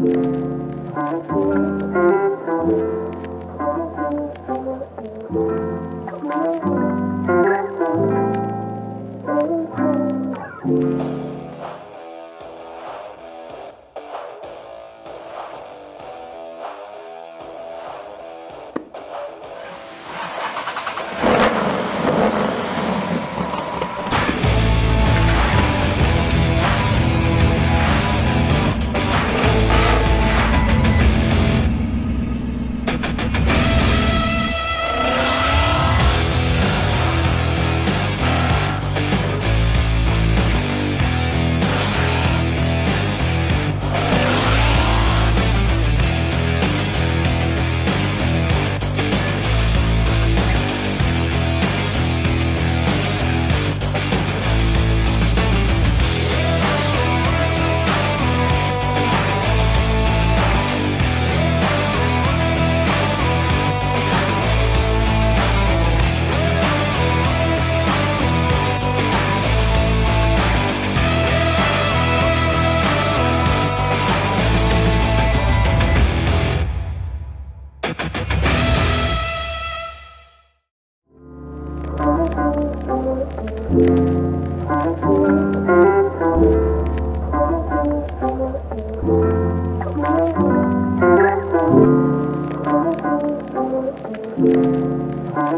Música